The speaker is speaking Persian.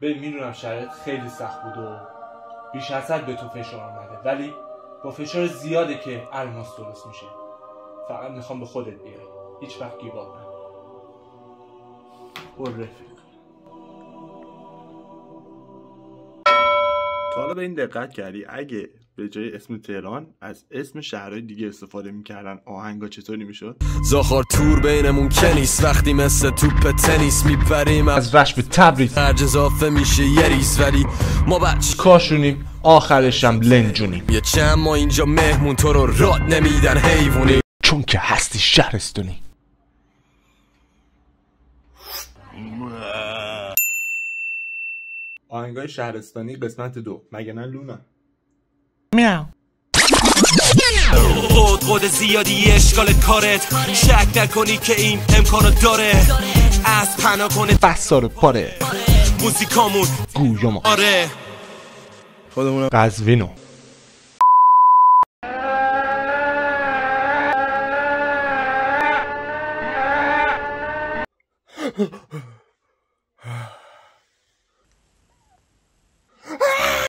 به می‌دونم شرایط خیلی سخت بود و بیش از حد به تو فشار آمده ولی با فشار زیاده که الماس درست میشه. فقط می‌خوام به خودت بیای. هیچ وقت گیباب نکن. رفیق. تا حالا به این دقت کردی اگه به جای اسم تهران از اسم شهرهای دیگه استفاده می‌کردن. آهنگا چطوری می‌شد؟ زاخار تور بینمون که نیست. وقتی مثل توپ تنیس میپریم از رشت به تبریز. خرج اضافه میشه یه ریز. ولی ما بچه کاشونیم آخرشم لنجونیم. یه چند ما اینجا مهمون تو رو راد نمیدن حیوونی. چون که هستی شهرستونی. آهنگای شهرستانی قسمت دو. مگه نه لونا؟ میاو خود خود زیادی اشکال کارت. شک نکنی که این امکانو داره. از پنا کنه. بسار پاره. موزیکامون گویما آره. قزوینو